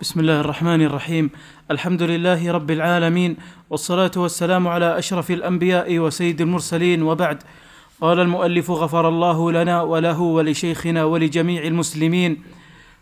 بسم الله الرحمن الرحيم الحمد لله رب العالمين والصلاه والسلام على اشرف الانبياء وسيد المرسلين وبعد قال المؤلف غفر الله لنا وله ولشيخنا ولجميع المسلمين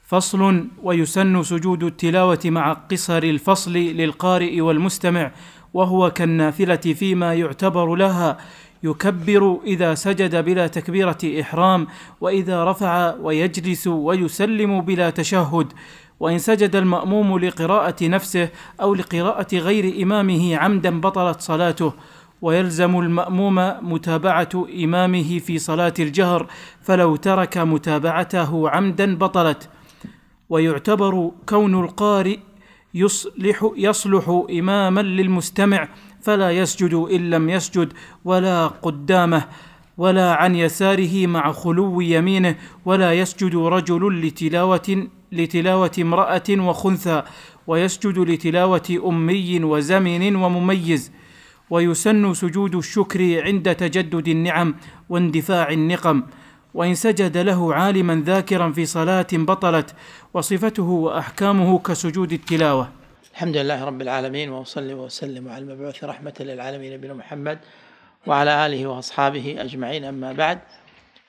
فصل ويسن سجود التلاوه مع قصر الفصل للقارئ والمستمع وهو كالنافله فيما يعتبر لها يكبر اذا سجد بلا تكبيره احرام واذا رفع ويجلس ويسلم بلا تشهد وإن سجد المأموم لقراءة نفسه أو لقراءة غير إمامه عمدا بطلت صلاته. ويلزم المأموم متابعة إمامه في صلاة الجهر فلو ترك متابعته عمدا بطلت. ويعتبر كون القارئ يصلح يصلح إماما للمستمع فلا يسجد إن لم يسجد ولا قدامه ولا عن يساره مع خلو يمينه ولا يسجد رجل لتلاوة لتلاوة امرأة وخنثى ويسجد لتلاوة أمي وزمن ومميز ويسن سجود الشكر عند تجدد النعم واندفاع النقم. وإن سجد له عالما ذاكرا في صلاة بطلت وصفته وأحكامه كسجود التلاوة. الحمد لله رب العالمين وأصلي وأسلم على المبعوث رحمة للعالمين نبينا محمد وعلى آله وأصحابه أجمعين. أما بعد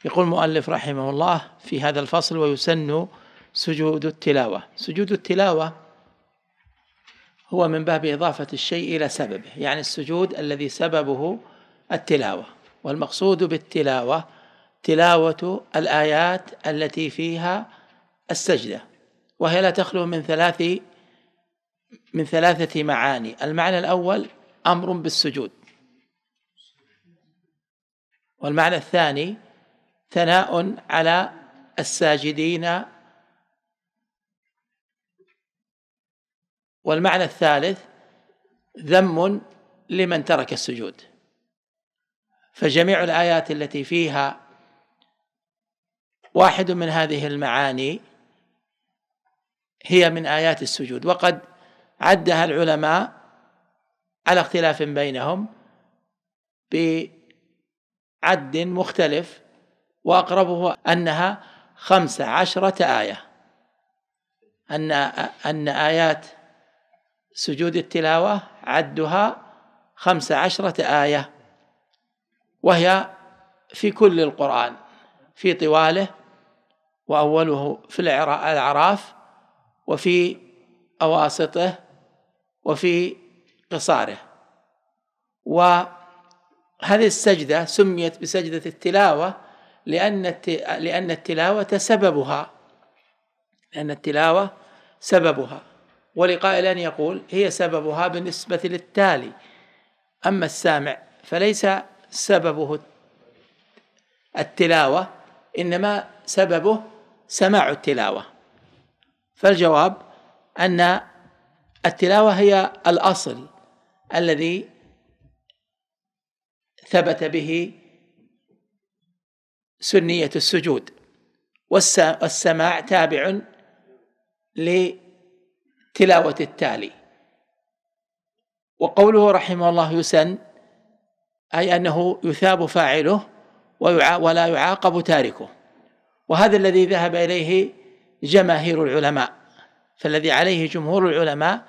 يقول المؤلف رحمه الله في هذا الفصل ويسن سجود التلاوة. سجود التلاوة هو من باب إضافة الشيء إلى سببه يعني السجود الذي سببه التلاوة. والمقصود بالتلاوة تلاوة الآيات التي فيها السجدة وهي لا تخلو من ثلاث من ثلاثة معاني. المعنى الأول أمر بالسجود. والمعنى الثاني ثناء على الساجدين والمعنى الثالث ذم لمن ترك السجود. فجميع الآيات التي فيها واحد من هذه المعاني هي من آيات السجود. وقد عدها العلماء على اختلاف بينهم بعد مختلف وأقربه أنها خمس عشرة آية. أن أن آيات سجود التلاوة عدها خمس عشرة آية وهي في كل القرآن في طواله وأوله في الأعراف وفي أواسطه وفي قصاره. وهذه السجدة سميت بسجدة التلاوة لأن لأن التلاوة سببها لأن التلاوة سببها. ولقائل يقول هي سببها بالنسبة للتالي. أما السامع فليس سببه التلاوة إنما سببه سماع التلاوة. فالجواب أن التلاوة هي الأصل الذي ثبت به سنية السجود. والسماع تابع لتلاوة التالي. وقوله رحمه الله يسن أي أنه يثاب فاعله ولا يعاقب تاركه. وهذا الذي ذهب إليه جماهير العلماء. فالذي عليه جمهور العلماء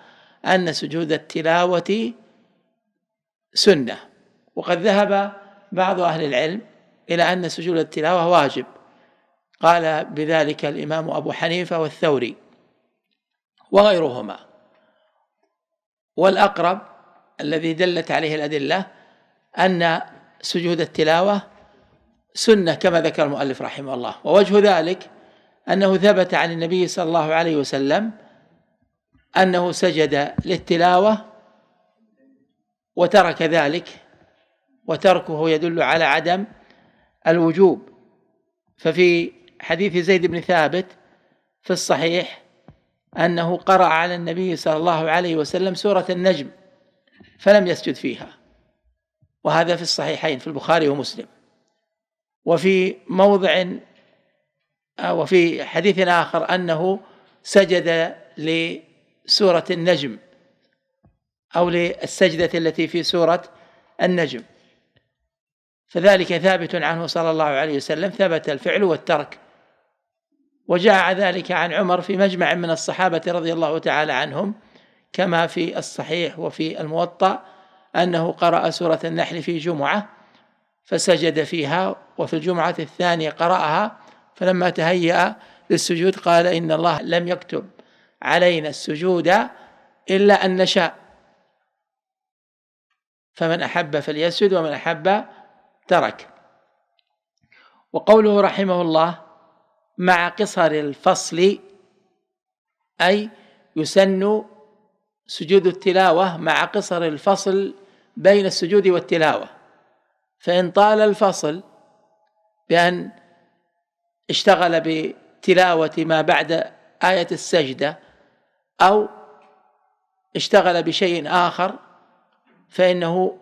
أن سجود التلاوة سنة. وقد ذهب بعض أهل العلم إلى أن سجود التلاوة واجب. قال بذلك الإمام أبو حنيفة والثوري. وغيرهما. والأقرب الذي دلت عليه الأدلة أن سجود التلاوة سنة كما ذكر المؤلف رحمه الله. ووجه ذلك أنه ثبت عن النبي صلى الله عليه وسلم أنه سجد للتلاوة وترك ذلك وتركه يدل على عدم الوجوب. ففي حديث زيد بن ثابت في الصحيح أنه قرأ على النبي صلى الله عليه وسلم سورة النجم فلم يسجد فيها. وهذا في الصحيحين في البخاري ومسلم. وفي موضع وفي حديث آخر أنه سجد لسورة النجم أو للسجدة التي في سورة النجم. فذلك ثابت عنه صلى الله عليه وسلم ثبت الفعل والترك. وجاء ذلك عن عمر في مجمع من الصحابة رضي الله تعالى عنهم كما في الصحيح وفي الموطأ أنه قرأ سورة النحل في جمعة فسجد فيها وفي الجمعة الثانية قرأها فلما تهيأ للسجود قال إن الله لم يكتب علينا السجود إلا أن نشاء. فمن أحب فليسجد ومن أحب ترك. وقوله رحمه الله مع قصر الفصل أي يسن سجود التلاوة مع قصر الفصل بين السجود والتلاوة. فإن طال الفصل بأن اشتغل بتلاوة ما بعد آية السجدة أو اشتغل بشيء آخر فإنه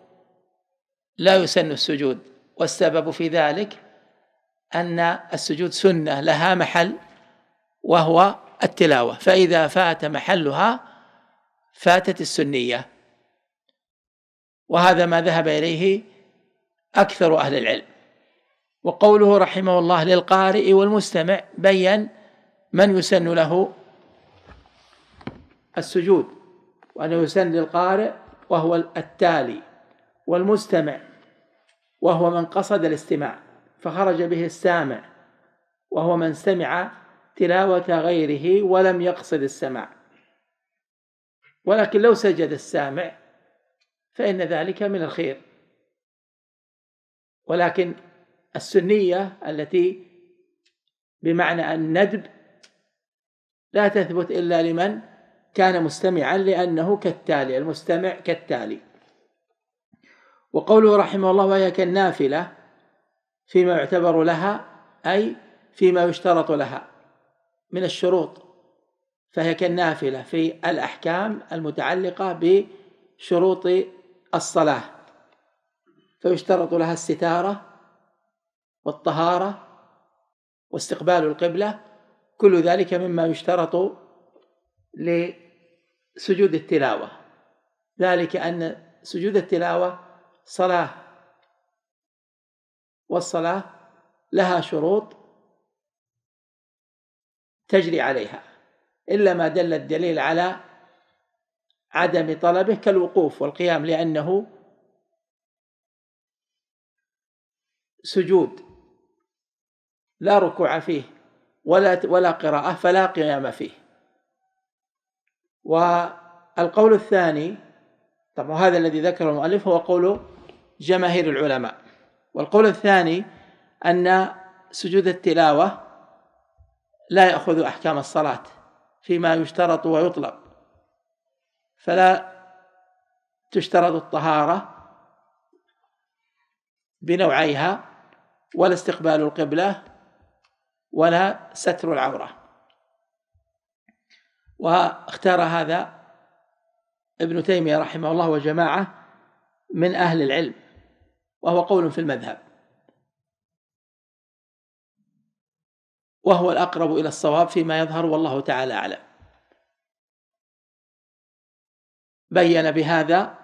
لا يسن السجود. والسبب في ذلك أن السجود سنة لها محل وهو التلاوة. فإذا فات محلها فاتت السنية. وهذا ما ذهب إليه أكثر أهل العلم. وقوله رحمه الله للقارئ والمستمع بين من يسن له السجود وأنه يسن للقارئ وهو التالي والمستمع وهو من قصد الاستماع. فخرج به السامع وهو من سمع تلاوة غيره ولم يقصد السماع. ولكن لو سجد السامع فإن ذلك من الخير. ولكن السنية التي بمعنى الندب لا تثبت إلا لمن كان مستمعا لأنه كالتالي المستمع كالتالي. وقوله رحمه الله وهي كالنافلة فيما يعتبر لها أي فيما يشترط لها من الشروط. فهي كالنافلة في الأحكام المتعلقة بشروط الصلاة. فيشترط لها الستارة والطهارة واستقبال القبلة كل ذلك مما يشترط لسجود التلاوة. ذلك أن سجود التلاوة صلاة والصلاة لها شروط تجري عليها إلا ما دل الدليل على عدم طلبه كالوقوف والقيام لأنه سجود لا ركوع فيه ولا ولا قراءة فلا قيام فيه. والقول الثاني طبعا هذا الذي ذكره المؤلف هو قول جماهير العلماء. والقول الثاني أن سجود التلاوة لا يأخذ أحكام الصلاة فيما يشترط ويطلب فلا تشترط الطهارة بنوعيها ولا استقبال القبلة ولا ستر العورة. واختار هذا ابن تيمية رحمه الله وجماعة من أهل العلم. وهو قول في المذهب. وهو الأقرب إلى الصواب فيما يظهر والله تعالى أعلم. بين بهذا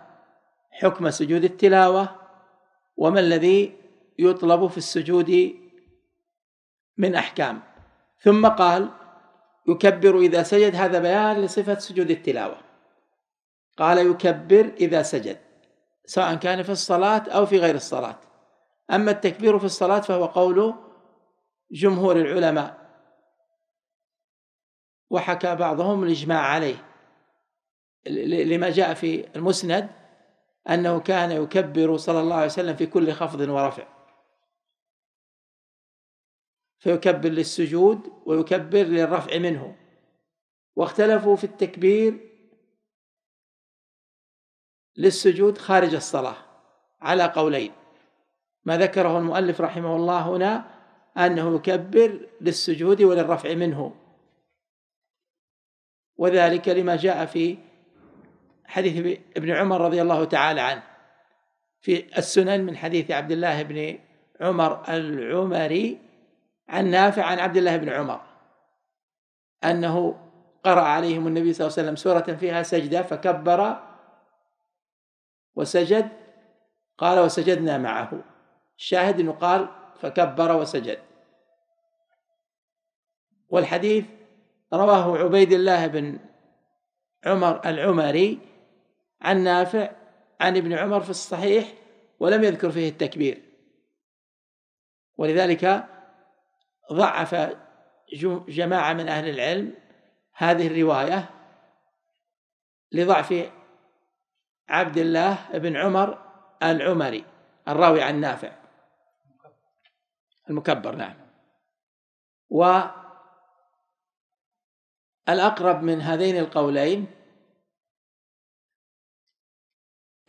حكم سجود التلاوة وما الذي يطلب في السجود من أحكام. ثم قال يكبر إذا سجد هذا بيان لصفة سجود التلاوة. قال يكبر إذا سجد. سواء كان في الصلاة أو في غير الصلاة. أما التكبير في الصلاة فهو قول جمهور العلماء. وحكى بعضهم الإجماع عليه. لما جاء في المسند أنه كان يكبر صلى الله عليه وسلم في كل خفض ورفع. فيكبر للسجود ويكبر للرفع منه. واختلفوا في التكبير للسجود خارج الصلاة على قولين. ما ذكره المؤلف رحمه الله هنا أنه يكبر للسجود وللرفع منه. وذلك لما جاء في حديث ابن عمر رضي الله تعالى عنه في السنن من حديث عبد الله بن عمر العمري عن نافع عن عبد الله بن عمر أنه قرأ عليهم النبي صلى الله عليه وسلم سورة فيها سجدة فكبر وسجد قال وسجدنا معه. الشاهد إنه قال فكبر وسجد. والحديث رواه عبيد الله بن عمر العمري عن نافع عن ابن عمر في الصحيح ولم يذكر فيه التكبير. ولذلك ضعف جماعة من أهل العلم هذه الرواية لضعف عبد الله بن عمر العمري الراوي عن نافع. المكبر نعم. والأقرب من هذين القولين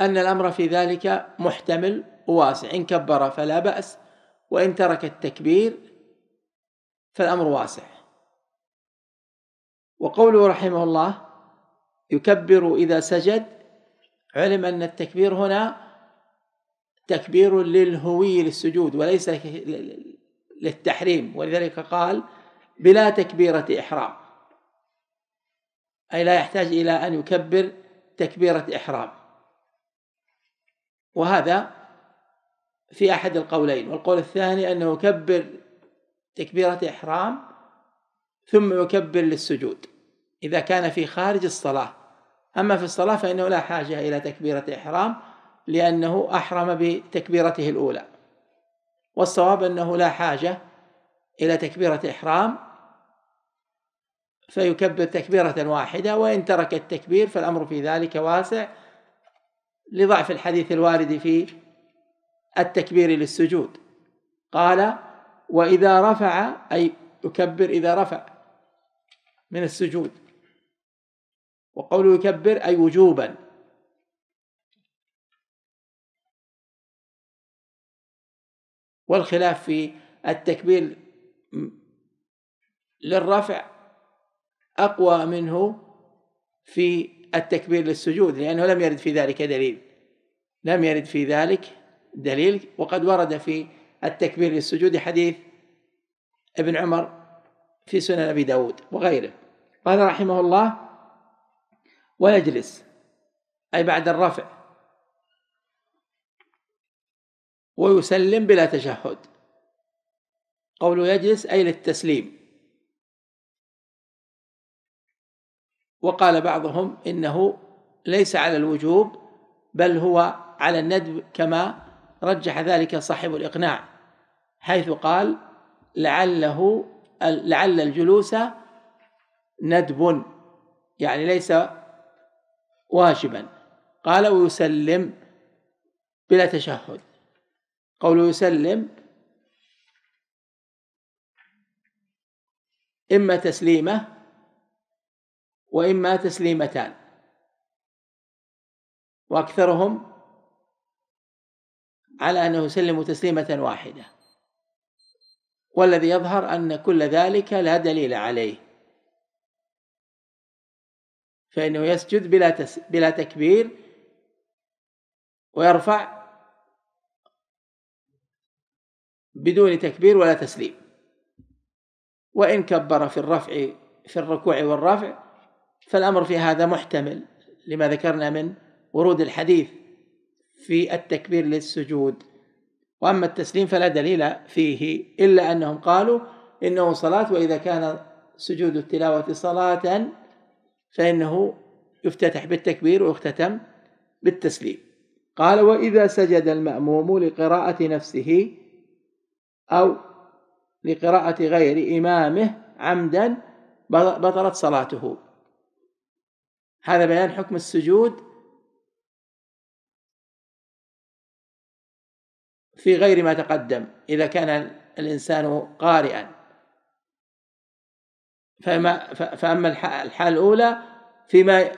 أن الأمر في ذلك محتمل وواسع. إن كبر فلا بأس وإن ترك التكبير فالأمر واسع. وقوله رحمه الله يكبر إذا سجد علم أن التكبير هنا تكبير للهوي للسجود وليس للتحريم ولذلك قال بلا تكبيرة إحرام. أي لا يحتاج إلى أن يكبر تكبيرة إحرام. وهذا في أحد القولين والقول الثاني أنه يكبر تكبيرة إحرام ثم يكبر للسجود إذا كان في خارج الصلاة. أما في الصلاة فإنه لا حاجة إلى تكبيرة إحرام لأنه أحرم بتكبيرته الأولى. والصواب أنه لا حاجة إلى تكبيرة إحرام فيكبر تكبيرة واحدة وإن ترك التكبير فالأمر في ذلك واسع لضعف الحديث الوارد في التكبير للسجود. قال وإذا رفع أي يكبر إذا رفع من السجود. وقوله يكبر أي وجوبا. والخلاف في التكبير للرفع أقوى منه في التكبير للسجود لأنه لم يرد في ذلك دليل. لم يرد في ذلك دليل وقد ورد في التكبير للسجود حديث ابن عمر في سنن أبي داود وغيره. قال رحمه الله ويجلس أي بعد الرفع. ويسلم بلا تشهد. قوله يجلس أي للتسليم. وقال بعضهم إنه ليس على الوجوب بل هو على الندب كما رجح ذلك صاحب الإقناع حيث قال لعله لعل الجلوس ندب. يعني ليس واجبا. قال ويسلم بلا تشهد. قوله يسلم إما تسليمة وإما تسليمتان. وأكثرهم على أنه يسلم تسليمة واحدة. والذي يظهر أن كل ذلك لا دليل عليه. فإنه يسجد بلا تس بلا تكبير ويرفع بدون تكبير ولا تسليم. وإن كبر في الرفع في الركوع والرفع فالأمر في هذا محتمل لما ذكرنا من ورود الحديث في التكبير للسجود. وأما التسليم فلا دليل فيه إلا أنهم قالوا إنه صلاة وإذا كان سجود التلاوة صلاة فإنه يفتتح بالتكبير ويختتم بالتسليم. قال وإذا سجد المأموم لقراءة نفسه أو لقراءة غير إمامه عمدا بطلت صلاته. هذا بيان حكم السجود في غير ما تقدم إذا كان الإنسان قارئا. فما فأما الحال الأولى فيما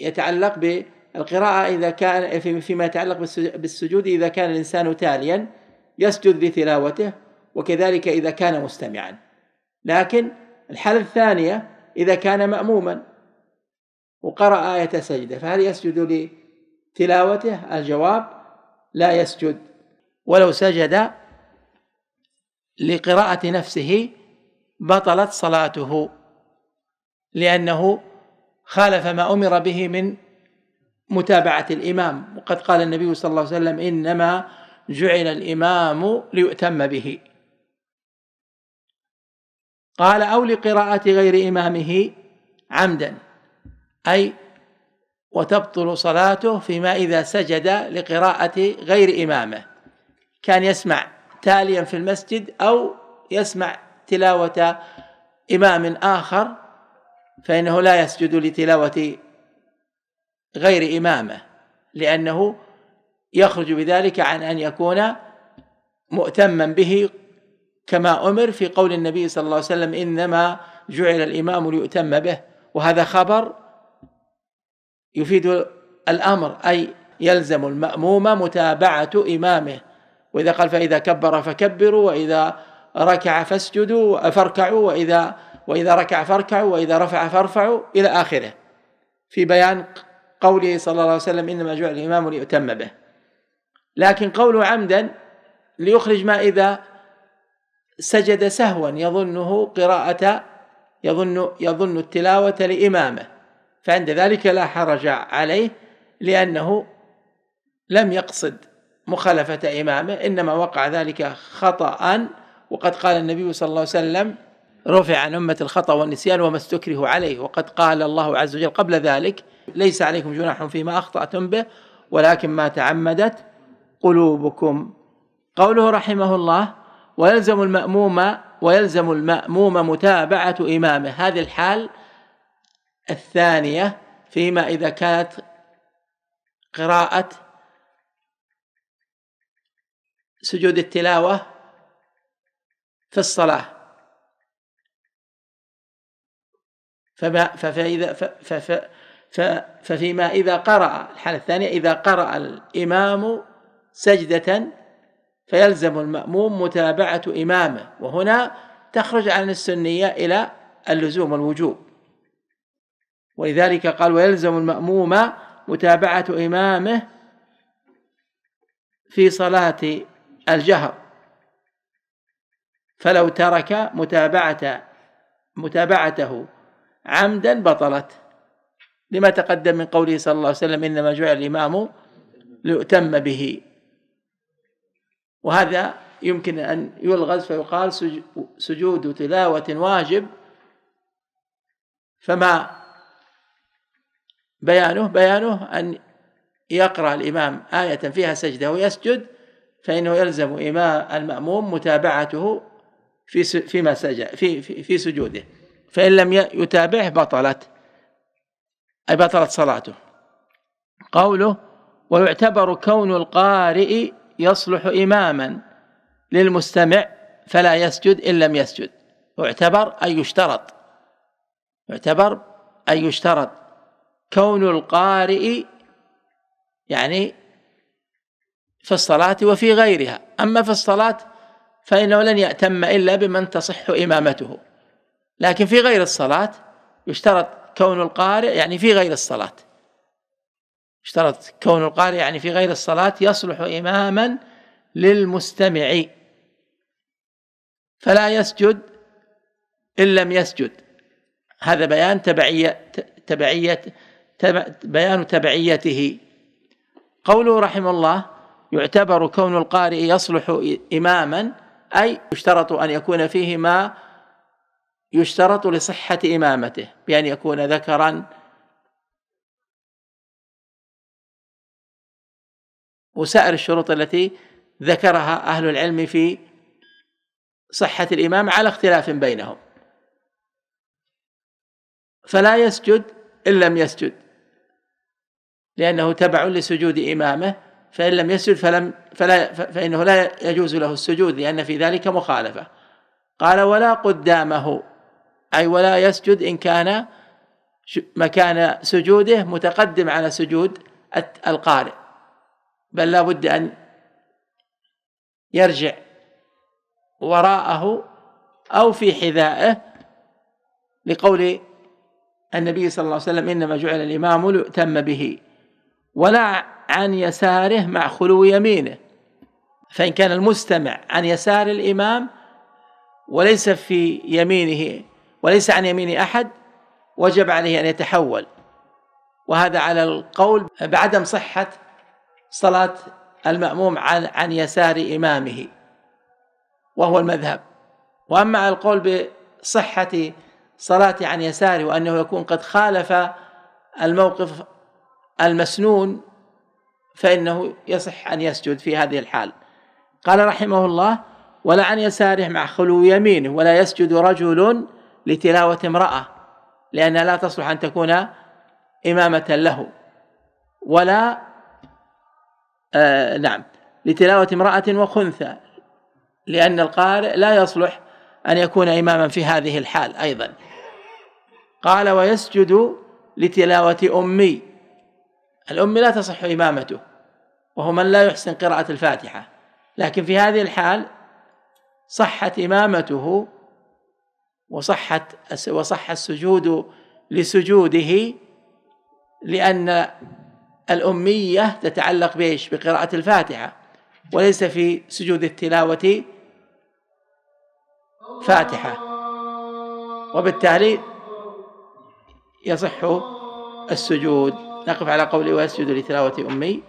يتعلق بالقراءة إذا كان فيما يتعلق بالسجود إذا كان الإنسان تاليا يسجد لتلاوته وكذلك إذا كان مستمعا. لكن الحالة الثانية إذا كان مأموما وقرأ آية سجدة فهل يسجد لتلاوته؟ الجواب لا يسجد. ولو سجد لقراءة نفسه بطلت صلاته لأنه خالف ما أمر به من متابعة الإمام. وقد قال النبي صلى الله عليه وسلم إنما جعل الإمام ليؤتم به. قال أو لقراءة غير إمامه عمدا أي وتبطل صلاته فيما إذا سجد لقراءة غير إمامه. كان يسمع تاليا في المسجد أو يسمع تلاوة إمام آخر فإنه لا يسجد لتلاوة غير إمامه لأنه يخرج بذلك عن أن يكون مؤتما به كما أمر في قول النبي صلى الله عليه وسلم إنما جعل الإمام ليؤتم به. وهذا خبر يفيد الأمر أي يلزم المأموم متابعة إمامه. وإذا قال فإذا كبر فكبروا وإذا ركع فاسجدوا فاركعوا وإذا وإذا ركع فاركعوا وإذا رفع فارفعوا إلى آخره. في بيان قوله صلى الله عليه وسلم إنما جعل الإمام ليؤتم به. لكن قوله عمدا ليخرج ما إذا سجد سهوا يظنه قراءة يظن يظن التلاوة لإمامه. فعند ذلك لا حرج عليه لأنه لم يقصد مخالفة إمامه إنما وقع ذلك خطأ وقد قال النبي صلى الله عليه وسلم رفع عن أمة الخطأ والنسيان وما استكره عليه. وقد قال الله عز وجل قبل ذلك ليس عليكم جناح فيما أخطأتم به ولكن ما تعمدت قلوبكم. قوله رحمه الله ويلزم المأموم ويلزم المأموم متابعة إمامه. هذه الحال الثانية فيما إذا كانت قراءة سجود التلاوة في الصلاة. فإذا ففيما إذا قرأ الحالة الثانية إذا قرأ الإمام سجدة فيلزم المأموم متابعة إمامه وهنا تخرج عن السنية إلى اللزوم والوجوب. ولذلك قال ويلزم المأموم متابعة إمامه في صلاة الجهر. فلو ترك متابعة متابعته عمدا بطلت. لما تقدم من قوله صلى الله عليه وسلم إنما جعل الإمام ليؤتم به. وهذا يمكن أن يلغز فيقال سجود تلاوة واجب. فما بيانه بيانه أن يقرأ الإمام آية فيها سجدة ويسجد فإنه يلزم إمام المأموم متابعته في فيما سجد في في, في سجوده. فإن لم يتابعه بطلت أي بطلت صلاته. قوله ويعتبر كون القارئ يصلح إماما للمستمع فلا يسجد إن لم يسجد. يعتبر أي يشترط. يعتبر أي يشترط. كون القارئ يعني في الصلاة وفي غيرها. أما في الصلاة فإنه لن يأتم إلا بمن تصح إمامته. لكن في غير الصلاة يشترط كون القارئ يعني في غير الصلاة. اشترط كون القارئ يعني في غير الصلاة يصلح إماما للمستمع. فلا يسجد إن لم يسجد. هذا بيان تبعية تبعية بيان تبعيته. قوله رحمه الله يعتبر كون القارئ يصلح إماما أي يشترط أن يكون فيه ما يشترط لصحة إمامته بأن يكون ذكرا وسائر الشروط التي ذكرها أهل العلم في صحة الإمام على اختلاف بينهم. فلا يسجد إن لم يسجد لأنه تبع لسجود إمامه. فإن لم يسجد فلم فلا فإنه لا يجوز له السجود لأن في ذلك مخالفة. قال ولا قدامه. أي ولا يسجد إن كان مكان سجوده متقدم على سجود القارئ. بل لا بد أن يرجع وراءه أو في حذائه لقول النبي صلى الله عليه وسلم إنما جعل الإمام ليؤتم به. ولا عن يساره مع خلو يمينه. فإن كان المستمع عن يسار الإمام وليس في يمينه وليس عن يمين أحد وجب عليه أن يتحول. وهذا على القول بعدم صحة صلاة المأموم عن عن يسار إمامه وهو المذهب. وأما على القول صحة صلاته عن يساره وأنه يكون قد خالف الموقف المسنون فإنه يصح أن يسجد في هذه الحال. قال رحمه الله ولا عن يساره مع خلو يمينه ولا يسجد رجل لتلاوة امرأة لأنها لا تصلح أن تكون إمامة له. ولا آه نعم لتلاوة امرأة وخنثى لأن القارئ لا يصلح أن يكون إماما في هذه الحال أيضا. قال ويسجد لتلاوة أمي الأمي لا تصح إمامته وهو من لا يحسن قراءة الفاتحة. لكن في هذه الحال صحت إمامته وصحت وصح السجود لسجوده لأن الأمية تتعلق بإيش؟ بقراءة الفاتحة وليس في سجود التلاوة فاتحة. وبالتالي يصح السجود. نقف على قوله ويسجد لتلاوة أمي.